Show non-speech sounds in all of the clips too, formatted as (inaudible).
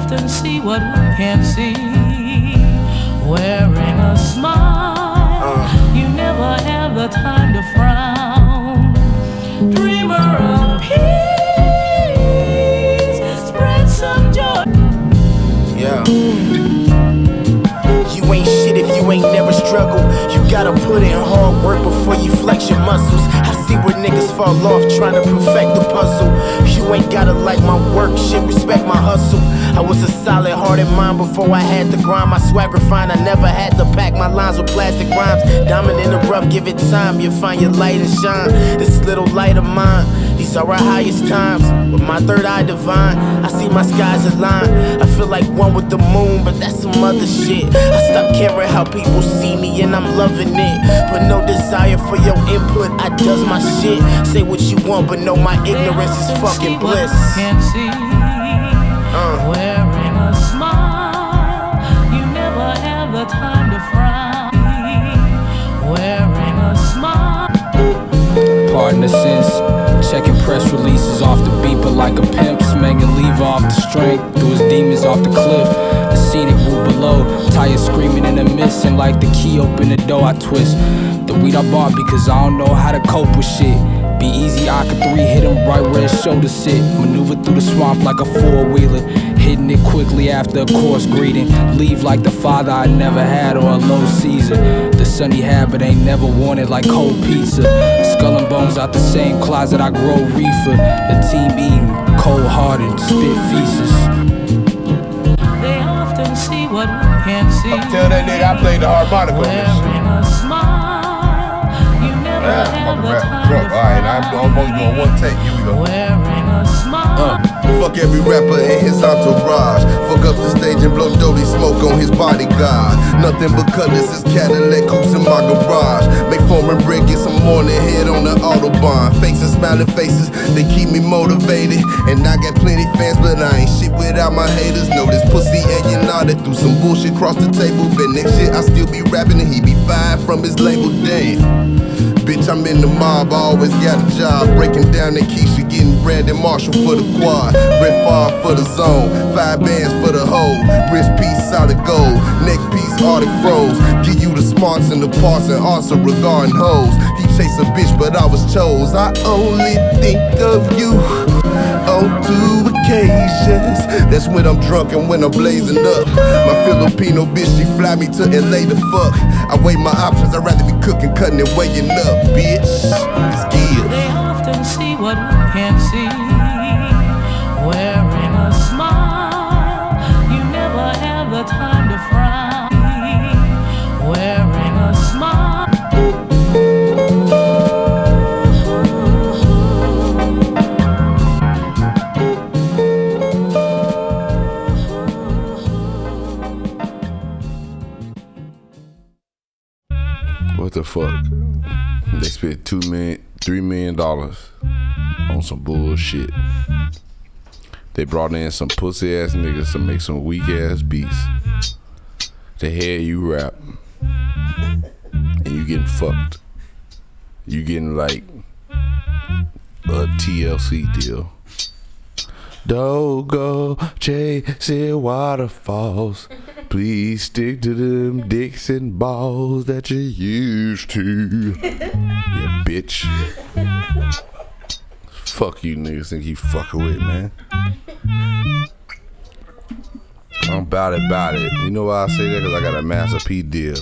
often see what we can't see. Wearing a smile, ah. you never have the time to frown. Dreamer of peace, spread some joy. Yeah. You ain't shit if you ain't never struggled. You gotta put in hard work before you flex your muscles. I see where niggas fall off trying to perfect the puzzle. Ain't gotta like my work, shit, respect my hustle. I was a solid hearted mind before I had to grind. My swag refined, I never had to pack my lines with plastic rhymes. Diamond in the rough, give it time, you'll find your light and shine. This little light of mine. These are our highest times. With my third eye divine, I see my skies align. I feel like one with the moon, but that's some other shit. I stop caring how people see me and I'm loving it. But my shit. Say what you want, but know my ignorance is fucking bliss. Can't see. Uh. Wearing a smile, you never have the time to frown. Wearing a smile. Pardon the sense. Checking press releases off the beeper like a pimp. Smanging lever off the strength. Threw his demons off the cliff. Screaming in the mist. And like the key open the door, I twist. The weed I bought because I don't know how to cope with shit. Be easy, I could three hit him right where his shoulder sit. Maneuver through the swamp like a four wheeler. Hitting it quickly after a course greeting. Leave like the father I never had or a low Caesar. The son he had but ain't never wanted like cold pizza. Skull and bones out the same closet I grow reefer. The team eating, cold hearted, spit feces. That nigga I played the harmonica on this shit. Smile, you never Yeah, fucking rap to Alright, I'm almost doing one take. Here we go. Smile. Fuck every rapper in his entourage. Fuck up the stage and blow dirty smoke on his bodyguard. Nothing but colors, it's Cadillac coupes in my garage. Make foreign bread, get some morning head on the Autobahn. Faces, smiling faces, they keep me motivated. And I got plenty fans, but I ain't shit without my haters. Know this pussy and you nodded through some bullshit across the table. But next shit, I still be rapping and he be fired from his label. Damn. Bitch, I'm in the mob, I always got a job. Breaking down the Keisha, getting Brandon Marshall for the quad. Red Far for the zone, five bands for the hoe. Wrist piece, solid gold. Neck piece, Arctic froze. Give you the smarts and the parts and answer regarding hoes. He chase a bitch, but I was chose. I only think of you on two occasions. That's when I'm drunk and when I'm blazing up. My Filipino bitch, she fly me to LA to fuck. I weigh my options, I'd rather be cooking, cutting, and weighing up, bitch. It's good. They often see what we can't see. Wearing a smile, you never have the time What the fuck? They spent two million, three million dollars on some bullshit. They brought in some pussy ass niggas to make some weak ass beats. They had you rap, and you getting fucked. You getting like a TLC deal. Don't go chasing waterfalls. (laughs) Please stick to them dicks and balls that you used to. yeah, bitch. Fuck you niggas think you fucking with, man. I'm about it, about it. You know why I say that? Because I got a Master P deal.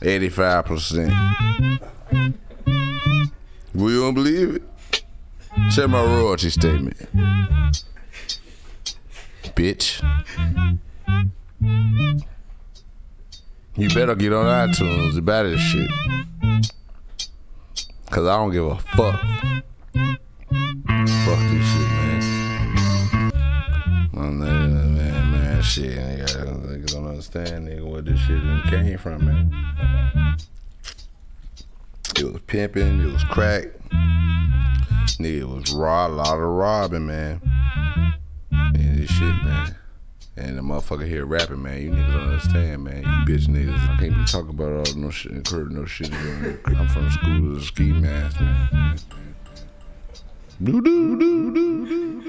85%. We don't believe it? Check my royalty statement. Bitch. You better get on iTunes about this shit. Cause I don't give a fuck. Fuck this shit, man. Man, man, man, shit. Nigga, niggas don't understand, nigga, where this shit came from, man. It was pimping, it was crack. Nigga, it was raw, a lot of robbing, man. This shit, man. And the motherfucker here rapping, man. You niggas don't understand, man. You bitch niggas. I can't be talking about all no shit, and incurring no shit. I'm from the school of the ski mask, man. Do do do do.